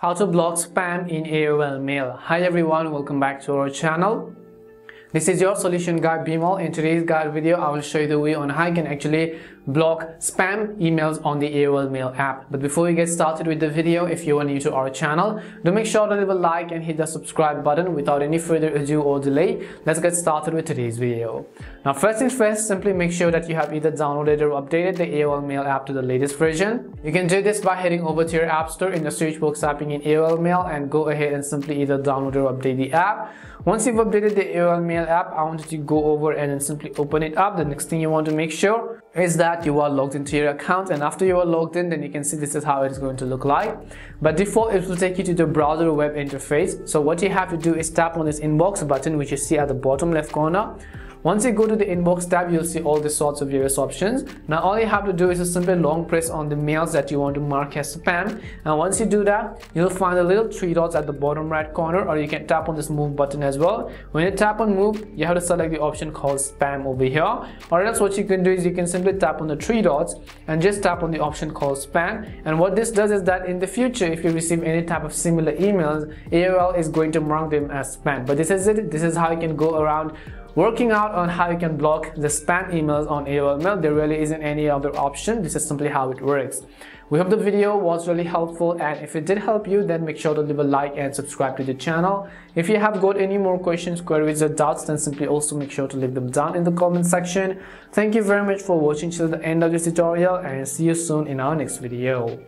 How to block spam in AOL Mail. Hi everyone, welcome back to our channel. This is your solution guide Bimal. In today's guide video, I will show you the way on how you can actually block spam emails on the AOL Mail app. But before we get started with the video, if you are new to our channel, do make sure to leave a like and hit the subscribe button without any further ado or delay. Let's get started with today's video. Now first things first, simply make sure that you have either downloaded or updated the AOL Mail app to the latest version. You can do this by heading over to your app store in the search box typing in AOL Mail and go ahead and simply either download or update the app. Once you've updated the AOL Mail app, I want you to go over and then simply open it up. The next thing you want to make sure is that you are logged into your account and after you are logged in then you can see this is how it's going to look like. But default it will take you to the browser web interface. So what you have to do is tap on this inbox button which you see at the bottom left corner once you go to the inbox tab, you'll see all the sorts of various options. Now all you have to do is to simply long press on the mails that you want to mark as spam. And once you do that, you'll find the little three dots at the bottom right corner or you can tap on this move button as well. When you tap on move, you have to select the option called spam over here. Or else what you can do is you can simply tap on the three dots and just tap on the option called spam. And what this does is that in the future, if you receive any type of similar emails, AOL is going to mark them as spam. But this is it. This is how you can go around working out on how you can block the spam emails on AOL Mail. There really isn't any other option. This is simply how it works. We hope the video was really helpful and if it did help you then make sure to leave a like and subscribe to the channel. If you have got any more questions, queries or doubts then simply also make sure to leave them down in the comment section. Thank you very much for watching till the end of this tutorial and see you soon in our next video.